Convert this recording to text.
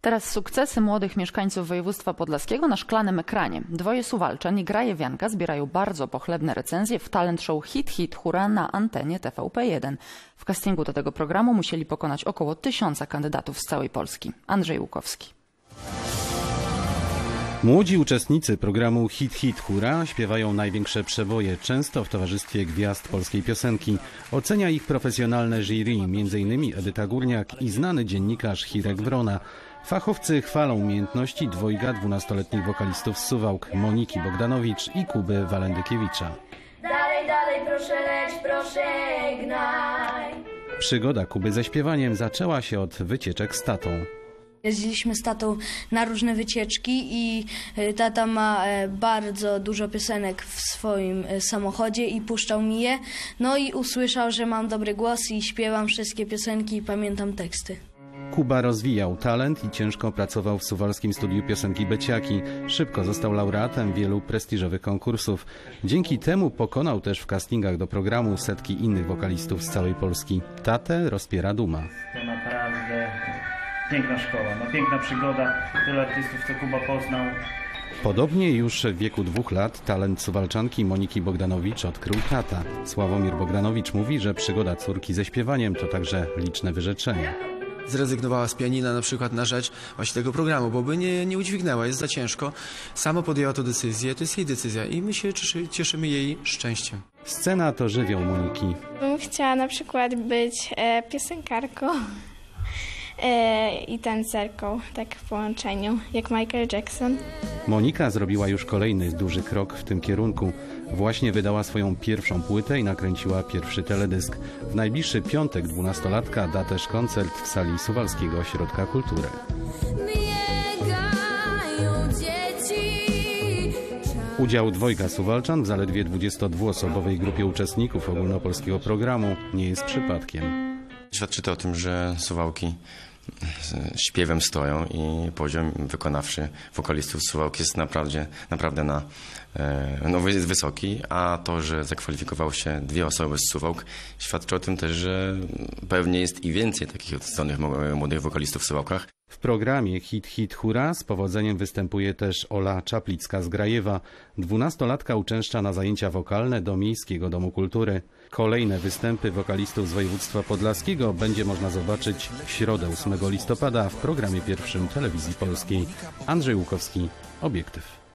Teraz sukcesy młodych mieszkańców województwa podlaskiego na szklanym ekranie. Dwoje Suwalczan i Grajewianka zbierają bardzo pochlebne recenzje w talent show Hit Hit Hura na antenie TVP1. W castingu do tego programu musieli pokonać około tysiąca kandydatów z całej Polski. Andrzej Łukowski. Młodzi uczestnicy programu Hit Hit Hura śpiewają największe przeboje, często w towarzystwie gwiazd polskiej piosenki. Ocenia ich profesjonalne jury, m.in. Edyta Górniak i znany dziennikarz Hirek Wrona. Fachowcy chwalą umiejętności dwojga dwunastoletnich wokalistów z Suwałk, Moniki Bogdanowicz i Kuby Walendykiewicza. Dalej, dalej, proszę leć, proszę gnaj. Przygoda Kuby ze śpiewaniem zaczęła się od wycieczek z tatą. Jeździliśmy z tatą na różne wycieczki i e, tata ma e, bardzo dużo piosenek w swoim e, samochodzie i puszczał mi je. No i usłyszał, że mam dobry głos i śpiewam wszystkie piosenki i pamiętam teksty. Kuba rozwijał talent i ciężko pracował w suwalskim studiu piosenki Beciaki. Szybko został laureatem wielu prestiżowych konkursów. Dzięki temu pokonał też w castingach do programu setki innych wokalistów z całej Polski. Tatę rozpiera duma. To naprawdę piękna szkoła, no piękna przygoda. Tyle artystów, co Kuba poznał. Podobnie już w wieku dwóch lat talent suwalczanki Moniki Bogdanowicz odkrył tata. Sławomir Bogdanowicz mówi, że przygoda córki ze śpiewaniem to także liczne wyrzeczenia. Zrezygnowała z pianina na przykład na rzecz właśnie tego programu, bo by nie, nie udźwignęła, jest za ciężko. Sama podjęła tę decyzję, to jest jej decyzja i my się cieszy, cieszymy jej szczęściem. Scena to żywioł Moniki. Bym chciała na przykład być e, piosenkarką i tancerką, tak w połączeniu, jak Michael Jackson. Monika zrobiła już kolejny duży krok w tym kierunku. Właśnie wydała swoją pierwszą płytę i nakręciła pierwszy teledysk. W najbliższy piątek dwunastolatka da też koncert w sali Suwalskiego Ośrodka Kultury. Biegają dzieci. Udział dwojga Suwalczan w zaledwie 22-osobowej grupie uczestników ogólnopolskiego programu nie jest przypadkiem. Świadczy to o tym, że Suwałki śpiewem stoją i poziom wykonawczy wokalistów Suwałk jest naprawdę, naprawdę na, e, no, jest wysoki, a to, że zakwalifikowały się dwie osoby z Suwałk świadczy o tym też, że pewnie jest i więcej takich odstronnych młodych wokalistów w Suwałkach. W programie Hit Hit Hura z powodzeniem występuje też Ola Czaplicka z Grajewa. Dwunastolatka uczęszcza na zajęcia wokalne do Miejskiego Domu Kultury. Kolejne występy wokalistów z województwa podlaskiego będzie można zobaczyć w środę 8 listopada w programie pierwszym Telewizji Polskiej. Andrzej Łukowski, Obiektyw.